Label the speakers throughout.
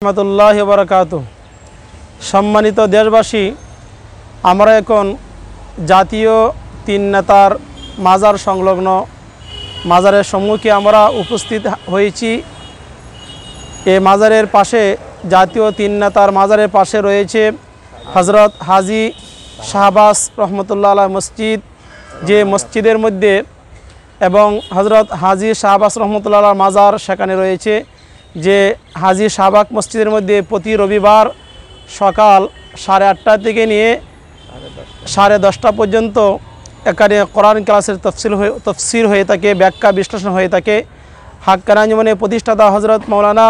Speaker 1: রহমতুল্লাহ বরকাত সম্মানিত দেশবাসী, আমরা এখন জাতীয় তিন নেতার মাজার সংলগ্ন মাজারের সম্মুখে আমরা উপস্থিত হয়েছি। এই মাজারের পাশে, জাতীয় তিন নেতার মাজারের পাশে রয়েছে হজরত হাজি শাহবাস রহমতুল্লাহ আলাহ মসজিদ, যে মসজিদের মধ্যে, এবং হজরত হাজি শাহবাস রহমতুল্লাহ মাজার সেখানে রয়েছে। যে হাজি শাহবাগ মসজিদের মধ্যে প্রতি রবিবার সকাল সাড়ে আটটা থেকে নিয়ে সাড়ে দশটা পর্যন্ত এখানে কোরআন ক্লাসের তফসিল হয়ে তফসির হয়ে থাকে, ব্যাখ্যা বিশ্লেষণ হয়ে থাকে। হাক্কানা জীবনের প্রতিষ্ঠাতা হজরত মৌলানা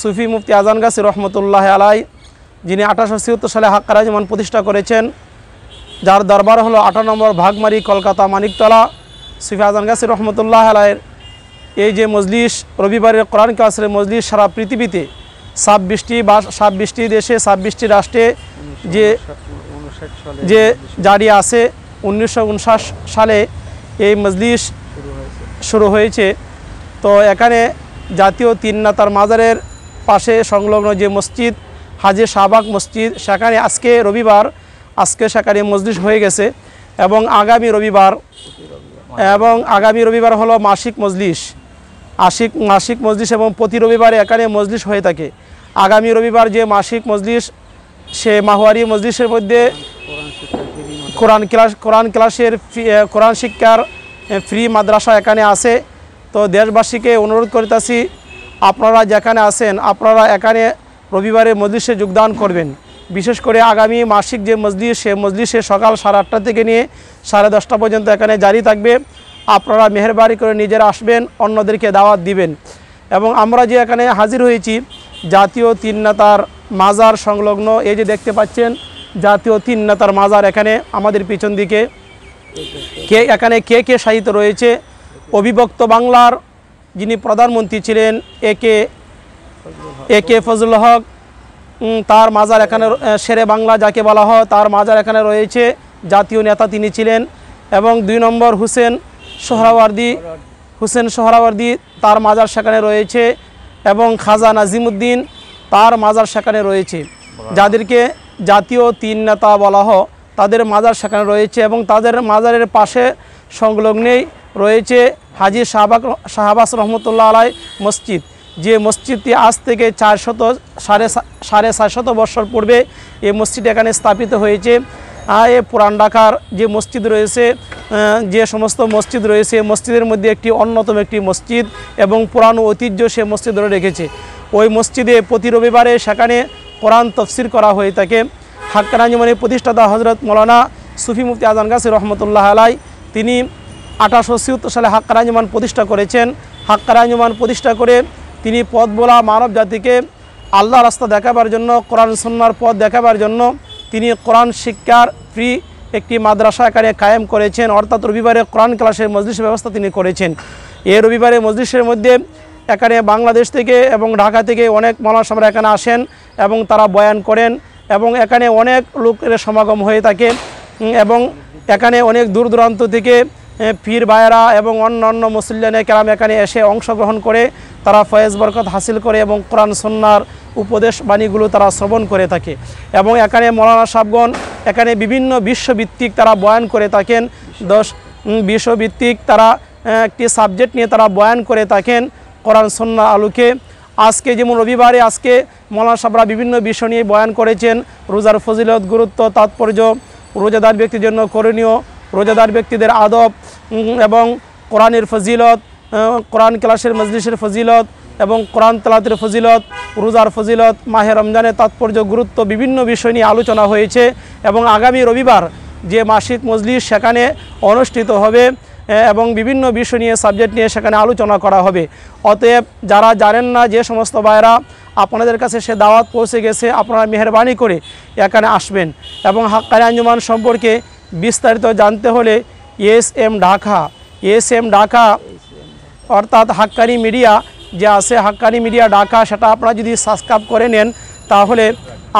Speaker 1: সুফি মুফতি আজান গাছি রহমতুল্লাহ আলাই, যিনি আঠারোশো ছিয়াত্তর সালে হাক্কানা জীবন প্রতিষ্ঠা করেছেন, যার দরবার হলো আঠারো নম্বর ভাগমারি কলকাতা মানিকতলা। সুফি আজান গাছি রহমতুল্লাহ আলাইয়ের এই যে মজলিস, রবিবারের কোরআন ক্লাসের মজলিস সারা পৃথিবীতে, ছাব্বিশটি বা ছাব্বিশটি দেশে, ছাব্বিশটি রাষ্ট্রে যে যে জারি আছে, উনিশশো সালে এই মজলিস শুরু হয়েছে। তো এখানে জাতীয় তিন নেতার মাজারের পাশে সংলগ্ন যে মসজিদ, হাজে শাহবাগ মসজিদ, সেখানে আজকে রবিবার, আজকে সেখানে মজলিস হয়ে গেছে এবং আগামী রবিবার, এবং আগামী রবিবার হলো মাসিক মজলিস। আশিক মাসিক মজলিস এবং প্রতি রবিবারে এখানে মজলিস হয়ে থাকে। আগামী রবিবার যে মাসিক মজলিস, সে মাহওয়ারি মজলিসের মধ্যে কোরআন ক্লাস, কোরআন ক্লাসের কোরআন শিক্ষার ফ্রি মাদ্রাসা এখানে আছে। তো দেশবাসীকে অনুরোধ করিতেছি, আপনারা যেখানে আছেন, আপনারা এখানে রবিবারে মজলিসে যোগদান করবেন। বিশেষ করে আগামী মাসিক যে মজলিস, সে মজলিসে সকাল সাড়ে আটটা থেকে নিয়ে সাড়ে দশটা পর্যন্ত এখানে জারি থাকবে। আপনারা মেহরবানি করে নিজেরা আসবেন, অন্যদেরকে দাওয়াত দিবেন। এবং আমরা যে এখানে হাজির হয়েছি, জাতীয় তিন নেতার মাজার সংলগ্ন, এই যে দেখতে পাচ্ছেন, জাতীয় তিন নেতার মাজার এখানে আমাদের পিছন দিকে। কে এখানে কে কে সাহিত্য রয়েছে? অবিভক্ত বাংলার যিনি প্রধানমন্ত্রী ছিলেন, এ কে এ কে ফজল হক তার মাজার এখানে শেরে বাংলা যাকে বলা হয়, তার মাজার এখানে রয়েছে, জাতীয় নেতা তিনি ছিলেন। এবং দুই নম্বর হুসেন সোহরাওয়ার্দি হুসেন সোহরাওয়ার্দি তার মাজার সেখানে রয়েছে এবং খাজা নাজিমুদ্দিন তার মাজার সেখানে রয়েছে। যাদেরকে জাতীয় তিন নেতা বলা হয় তাদের মাজার সেখানে রয়েছে এবং তাদের মাজারের পাশে সংলগ্নেই রয়েছে হাজি শাহবাগ শাহবাস রহমতুল্লাহ আলাই মসজিদ। যে মসজিদটি আজ থেকে চারশত সাড়ে সাড়ে চারশত বছর পূর্বে এই মসজিদ এখানে স্থাপিত হয়েছে। এ পুরান ঢাকার যে মসজিদ রয়েছে যে সমস্ত মসজিদ রয়েছে মসজিদের মধ্যে একটি অন্যতম একটি মসজিদ এবং পুরানো ঐতিহ্য সে মসজিদ ধরে রেখেছে। ওই মসজিদে প্রতি রবিবারে সেখানে কোরআন তফসির করা হয়ে থাকে। হাক্কানাঞ্জমানের প্রতিষ্ঠাতা হজরত মৌলানা সুফি মুফতি আজান গাছি রহমতুল্লাহ আলাই, তিনি আঠারোশো ছিয়াত্তর সালে হাক্কার আঞ্জমান প্রতিষ্ঠা করেছেন। হাক্কার আঞ্জমান প্রতিষ্ঠা করে তিনি পথ বলা মানব জাতিকে আল্লাহ রাস্তা দেখাবার জন্য, কোরআন সন্ন্যার পথ দেখাবার জন্য তিনি কোরআন শিক্ষার ফ্রি একটি মাদ্রাসা এখানে কায়েম করেছেন। অর্থাৎ রবিবারে কোরআন ক্লাসের মজলিসের ব্যবস্থা তিনি করেছেন। এই রবিবারে মজলিসের মধ্যে এখানে বাংলাদেশ থেকে এবং ঢাকা থেকে অনেক মৌলানা আমরা এখানে আসেন এবং তারা বয়ান করেন এবং এখানে অনেক লোকের সমাগম হয়ে থাকে। এবং এখানে অনেক দূর দূরান্ত থেকে পীর বায়রা এবং অন্য অন্য মুসল্লানে কেরাম এখানে এসে অংশগ্রহণ করে। তারা ফয়েজ বরকত হাসিল করে এবং কোরআন সন্ন্যার উপদেশ বাণীগুলো তারা শ্রবণ করে থাকে। এবং এখানে মৌলানা সাহগণ এখানে বিভিন্ন বিশ্বভিত্তিক তারা বয়ান করে থাকেন। দশ বিশ্বভিত্তিক তারা একটি সাবজেক্ট নিয়ে তারা বয়ান করে থাকেন কোরআন সন্না আলোকে। আজকে যেমন রবিবারে আজকে মৌলানা সাহরা বিভিন্ন বিষয় নিয়ে বয়ান করেছেন। রোজার ফজিলত, গুরুত্ব, তাৎপর্য, রোজাদার ব্যক্তির জন্য করণীয়, রোজাদার ব্যক্তিদের আদব এবং কোরআনের ফজিলত কোরআন ক্লাসের মজলিসের ফজিলত এবং কোরআন তালাতের ফজিলত, রোজার ফজিলত, মাহে রমজানের তাৎপর্য, গুরুত্ব, বিভিন্ন বিষয় নিয়ে আলোচনা হয়েছে এবং আগামী রবিবার যে মাসিক মজলিস সেখানে অনুষ্ঠিত হবে এবং বিভিন্ন বিষয় নিয়ে, সাবজেক্ট নিয়ে সেখানে আলোচনা করা হবে। অতএব যারা জানেন না যে সমস্ত ভাইরা আপনাদের কাছে সে দাওয়াত পৌঁছে গেছে, আপনারা মেহরবানি করে এখানে আসবেন। এবং হাক্কানি আঞ্জুমান সম্পর্কে বিস্তারিত জানতে হলে S M Dhaka, S M Dhaka অর্থাৎ হাক্কানি মিডিয়া যে আছে, হাক্কানি মিডিয়া ঢাকা সেটা আপনারা যদি সাবস্ক্রাইব করে নেন, তাহলে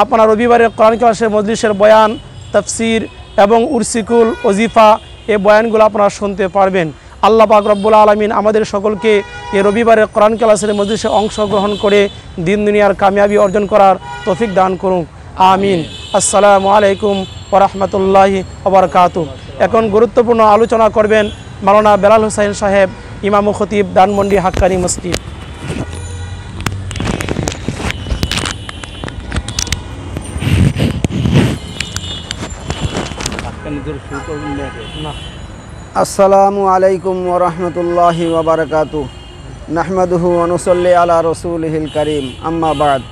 Speaker 1: আপনার রবিবারের কোরআন ক্লাসের মজলিসের বয়ান, তফসির এবং উরসিকুল ওজিফা এ বয়ানগুলো আপনারা শুনতে পারবেন। আল্লাহ পাক রব্বুল আলমিন আমাদের সকলকে এ রবিবারের কোরআন ক্লাসের মজলিসে অংশগ্রহণ করে দিন দুনিয়ার কামিয়াবি অর্জন করার তৌফিক দান করুন আমিন। আসসালামু আলাইকুম ওরহমতুল্লাহি ওবরকাতু এখন গুরুত্বপূর্ণ আলোচনা করবেন মাওলানা বেলাল হোসাইন সাহেব। ইমাম খতিব দানমন্ডি হাক্কানি মসজিদ।
Speaker 2: আসসালামু আলাইকুম ওরহমতুল্লাহি ওবরকাতু নাহমাদুহু অনুসল্লি আলা রসুলহিল করিম। আম্মাবাদ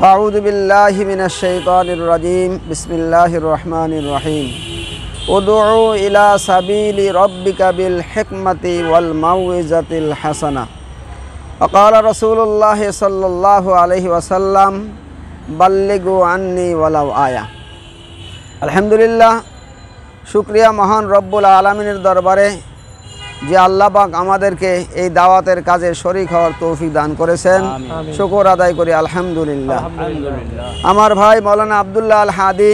Speaker 2: ফাউদ বিল্লাহি মিনাশ শাইতানির রাজিম। বিসমিল্লাহির রহমানির রহিম। উদু ইলা সাবিলি রব্বিকা বিল হেকমতি ওয়াল মাউজাতিল হাসানা। অকাল রসুল্লাহ সাল্লাহ আলহি ওয়াসাল্লাম বাল্লিগু আন্নি ওয়ালা আয়া। আলহামদুলিল্লাহ শুক্রিয়া মহান রব্বুল আলমিনের দরবারে যে আল্লাহবাক আমাদেরকে এই দাওয়াতের কাজে শরিক হওয়ার তৌফিক দান করেছেন। শুকর আদায় করি আলহামদুলিল্লাহ। আমার ভাই মৌলানা আবদুল্লাহ আল হাদি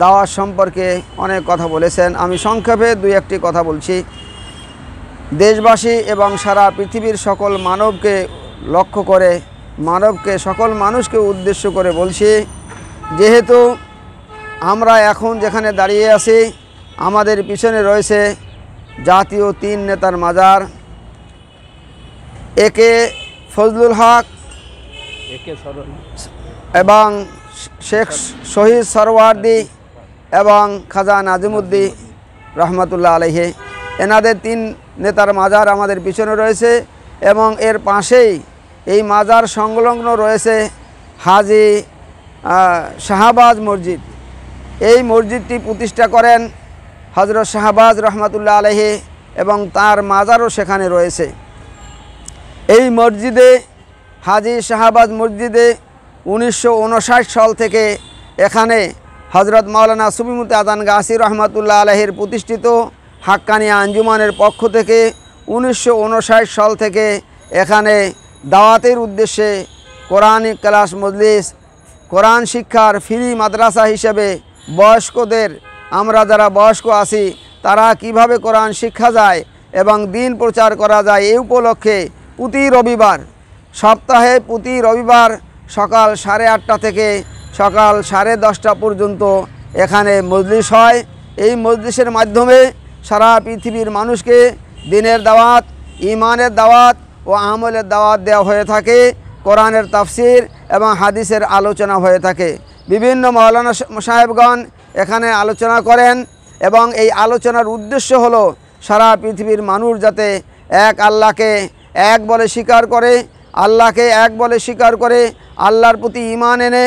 Speaker 2: দাওয়াত সম্পর্কে অনেক কথা বলেছেন। আমি সংক্ষেপে দুই একটি কথা বলছি। দেশবাসী এবং সারা পৃথিবীর সকল মানবকে লক্ষ্য করে মানবকে সকল মানুষকে উদ্দেশ্য করে বলছি যেহেতু আমরা এখন যেখানে দাঁড়িয়ে আছি আমাদের পিছনে রয়েছে জাতীয় তিন নেতার মাজার। একে ফজলুল হক এবং শেখ শহীদ সরওয়ার্দি এবং খাজা নাজিমুদ্দি রহমতুল্লাহ আলহে এনাদের তিন নেতার মাজার আমাদের পিছনে রয়েছে এবং এর পাশেই এই মাজার সংলগ্ন রয়েছে হাজি শাহবাজ মসজিদ। এই মসজিদটি প্রতিষ্ঠা করেন হজরত শাহবাজ রহমতুল্লাহ আলহে এবং তার মাজারও সেখানে রয়েছে। এই মসজিদে, হাজি শাহবাজ মসজিদে উনিশশো উনষাট সাল থেকে এখানে হজরত মাওলানা সুবিমুতে আদান গাসি রহমতুল্লাহ আলহের প্রতিষ্ঠিত হাক্কানিয়া আঞ্জুমানের পক্ষ থেকে উনিশশো উনষাট সাল থেকে এখানে দাওয়াতের উদ্দেশ্যে কোরআন ক্লাস মজলিস, কোরআন শিক্ষার ফ্রি মাদ্রাসা হিসেবে বয়স্কদের, আমরা যারা বয়স্ক আছি, তারা কীভাবে কোরআন শিক্ষা যায় এবং দিন প্রচার করা যায় এই উপলক্ষে প্রতি রবিবার, সপ্তাহে প্রতি রবিবার সকাল সাড়ে আটটা থেকে সকাল সাড়ে দশটা পর্যন্ত এখানে মজলিস হয়। এই মজলিসের মাধ্যমে সারা পৃথিবীর মানুষকে দিনের দাওয়াত ইমানের দাওয়াত ও আমলের দাওয়াত দেওয়া হয়ে থাকে। কোরআনের তাফসির এবং হাদিসের আলোচনা হয়ে থাকে। বিভিন্ন মৌলানা সাহেবগণ এখানে আলোচনা করেন এবং এই আলোচনার উদ্দেশ্য হলো সারা পৃথিবীর মানুষ যাতে এক আল্লাহকে এক বলে স্বীকার করে, আল্লাহকে এক বলে স্বীকার করে, আল্লাহর প্রতি ইমান এনে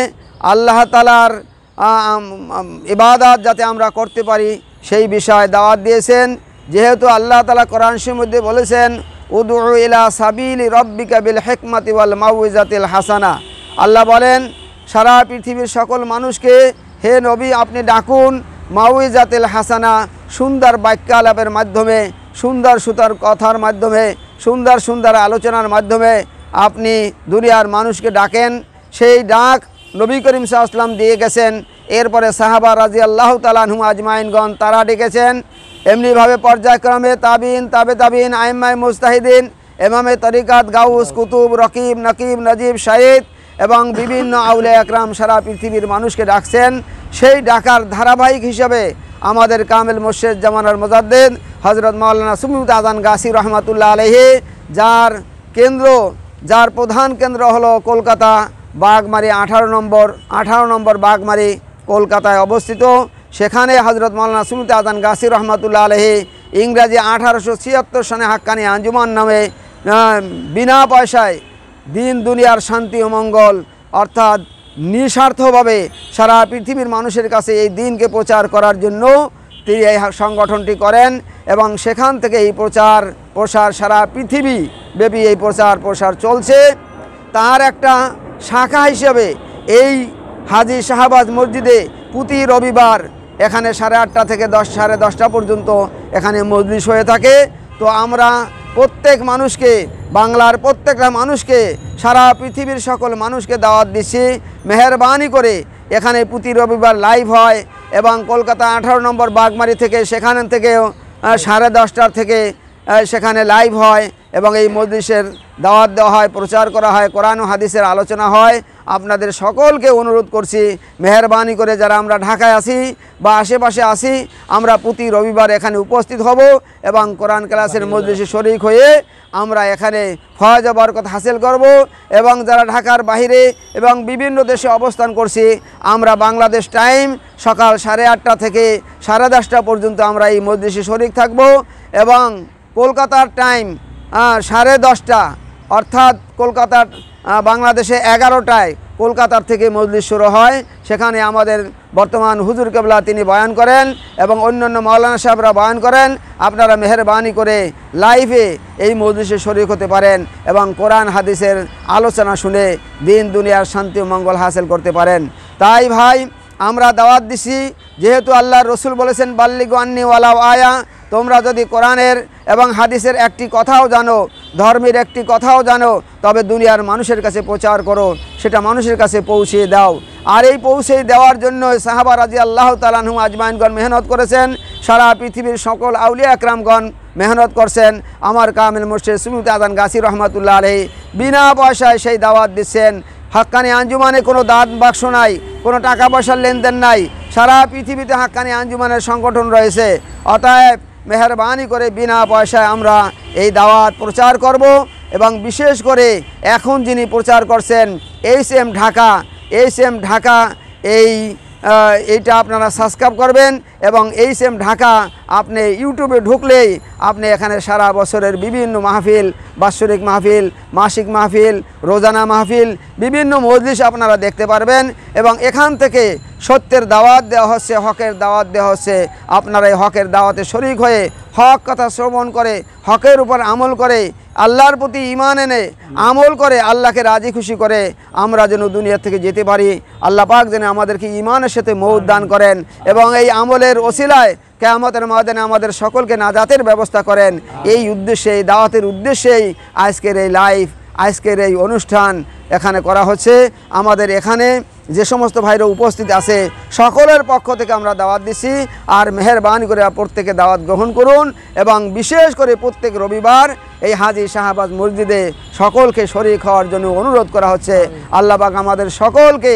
Speaker 2: আল্লাহ তালার ইবাদাত যাতে আমরা করতে পারি, সেই বিষয়ে দাওয়াত দিয়েছেন। যেহেতু আল্লাহ তালা কোরআনসির মধ্যে বলেছেন উদু ইলা সাবিল রব্বিকা বিল হেকমাতি ওয়াল মাউজাতিল হাসানা। আল্লাহ বলেন, সারা পৃথিবীর সকল মানুষকে, হে নবী, আপনি ডাকুন মাউজাতিল হাসানা, সুন্দর বাক্যালাপের মাধ্যমে, সুন্দর সুতার কথার মাধ্যমে, সুন্দর সুন্দর আলোচনার মাধ্যমে আপনি দুনিয়ার মানুষকে ডাকেন। সেই ডাক নবী করিম সাহা দিয়ে গেছেন। এরপরে সাহাবা রাজি আল্লাহ তালাহু আজমাইনগণ, তারা ডেকেছেন। এমনিভাবে পর্যায়ক্রমে তাবিন, তাবে তাবিন আইমাই মুস্তাহিদিন এমামে তরিকাত, গাউস, কুতুব, রকিব, নকিব, নজিব শাহিদ এবং বিভিন্ন আউলে একরাম সারা পৃথিবীর মানুষকে ডাকছেন। সেই ডাকার ধারাবাহিক হিসাবে আমাদের কামেল মোর্শেদ জামানার মোজাদ্দেদ হজরত মাওলানা সুমিত আজান গাসি রহমাতুল্লাহ আলহি যার কেন্দ্র, যার প্রধান কেন্দ্র হলো কলকাতা। বাগমারি আঠারো নম্বর আঠারো নম্বর বাঘমারি কলকাতায় অবস্থিত। সেখানে হজরত মাওলানা সুমিত আদান গাসি রহমাতুল্লাহ আলহি ইংরাজি আঠারোশো ছিয়াত্তর সনে হাক্কানি আঞ্জুমান নামে বিনা পয়সায় দিন, দুনিয়ার শান্তি ও মঙ্গল, অর্থাৎ নিঃস্বার্থভাবে সারা পৃথিবীর মানুষের কাছে এই দিনকে প্রচার করার জন্য তিনি এই সংগঠনটি করেন এবং সেখান থেকে এই প্রচার, প্রসার সারা পৃথিবী ব্যাপী এই প্রচার, প্রসার চলছে। তার একটা শাখা হিসেবে এই হাজি শাহবাজ মসজিদে প্রতি রবিবার এখানে সাড়ে আটটা থেকে দশ, সাড়ে দশটা পর্যন্ত এখানে মজলিস হয়ে থাকে। তো আমরা প্রত্যেক মানুষকে, বাংলার প্রত্যেকটা মানুষকে, সারা পৃথিবীর সকল মানুষকে দাওয়াত দিচ্ছি। মেহরবানি করে এখানে প্রতি রবিবার লাইভ হয় এবং কলকাতা আঠারো নম্বর বাগমারি থেকে সেখান থেকেও সাড়ে দশটার থেকে সেখানে লাইভ হয় এবং এই মজলিসের দাওয়াত দেওয়া হয় প্রচার করা হয় কোরআন ও হাদিসের আলোচনা হয়। আপনাদের সকলকে অনুরোধ করছি মেহরবানি করে যারা আমরা ঢাকায় আসি বা আশেপাশে আসি আমরা প্রতি রবিবার এখানে উপস্থিত হব এবং কোরআন ক্লাসের মজলিসে শরিক হয়ে আমরা এখানে ফয়জ বরকত হাসিল করব এবং যারা ঢাকার বাইরে এবং বিভিন্ন দেশে অবস্থান করছি আমরা বাংলাদেশ টাইম সকাল সাড়ে আটটা থেকে সাড়ে দশটা পর্যন্ত আমরা এই মজলিসে শরিক থাকব এবং কলকাতার টাইম সাড়ে দশটা, অর্থাৎ কলকাতার বাংলাদেশে এগারোটায় কলকাতার থেকে মজলিস শুরু হয়। সেখানে আমাদের বর্তমান হুজুর কেবলা তিনি বয়ান করেন এবং অন্যান্য মৌলানা সাহেবরা বয়ান করেন। আপনারা মেহরবানি করে লাইভে এই মজলিসে শরিক হতে পারেন এবং কোরআন, হাদিসের আলোচনা শুনে দিন, দুনিয়ার শান্তি ও মঙ্গল হাসিল করতে পারেন। তাই ভাই, আমরা দাওয়াত দিছি। যেহেতু আল্লাহ রসুল বলেছেন, বাল্লিগু আন্নি ওয়ালাও আয়া তোমরা যদি কোরআনের এবং হাদিসের একটি কথাও জানো, ধর্মের একটি কথাও জানো, তবে দুনিয়ার মানুষের কাছে প্রচার করো, সেটা মানুষের কাছে পৌঁছিয়ে দাও। আর এই পৌঁছে দেওয়ার জন্য সাহাবা রাজি আল্লাহ তালাহু আজমাইনগণ মেহনত করেছেন, সারা পৃথিবীর সকল আউলিয়া একরামগণ মেহনত করছেন। আমার কামিল মুর্শিদ সুমিত আদান গাছি রহমতুল্লাহ আলহী বিনা পয়সায় সেই দাওয়াত দিচ্ছেন। হাক্কানি আঞ্জুমানে কোনো দাঁত বাক্স নাই, কোনো টাকা পয়সার লেনদেন নাই। সারা পৃথিবীতে হাক্কানি আঞ্জুমানের সংগঠন রয়েছে। অতএব মেহরবানি করে বিনা পয়সায় আমরা এই দাওয়াত প্রচার করব এবং বিশেষ করে এখন যিনি প্রচার করছেন H M Dhaka H M Dhaka এই এইটা আপনারা সাবস্ক্রাইব করবেন এবং এইচ এম ঢাকা আপনি ইউটিউবে ঢুকলেই আপনি এখানে সারা বছরের বিভিন্ন মাহফিল, বাৎসরিক মাহফিল, মাসিক মাহফিল, রোজানা মাহফিল, বিভিন্ন মজলিস আপনারা দেখতে পারবেন এবং এখান থেকে সত্যের দাওয়াত দেওয়া হচ্ছে, হকের দাওয়াত দেওয়া হচ্ছে। আপনারা এই হকের দাওয়াতে শরিক হয়ে হক কথা শ্রবণ করে, হকের উপর আমল করে, আল্লাহর প্রতি ইমান এনে আমল করে, আল্লাহকে রাজি খুশি করে আমরা যেন দুনিয়া থেকে যেতে পারি। আল্লাহ পাক যেন আমাদেরকে ইমানের সাথে মৌদ দান করেন এবং এই আমলের ওসিলায় কেয়ামতের ময়দানে আমাদের সকলকে নাজাতের ব্যবস্থা করেন। এই উদ্দেশ্যে, এই দাওয়াতের উদ্দেশ্যেই আজকের এই লাইফ আজকের এই অনুষ্ঠান এখানে করা হচ্ছে। আমাদের এখানে যে সমস্ত ভাইরা উপস্থিত আছে, সকলের পক্ষ থেকে আমরা দাওয়াত দিছি। আর মেহরবানি করে প্রত্যেকে দাওয়াত গ্রহণ করুন এবং বিশেষ করে প্রত্যেক রবিবার এই হাজি শাহবাজ মসজিদে সকলকে শরিক হওয়ার জন্য অনুরোধ করা হচ্ছে। আল্লাহবাক আমাদের সকলকে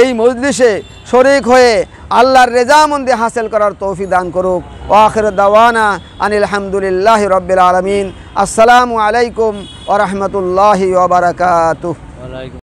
Speaker 2: এই মজলিসে শরিক হয়ে আল্লাহর রেজামন্দি হাসিল করার তৌফি দান করুক। ও আখের দাওয়ানা আনিল হামদুলিল্লাহ রব্বিল আলমিন। আসসালামু আলাইকুম ও রহমতুল্লাহি ওবরাকাতুহ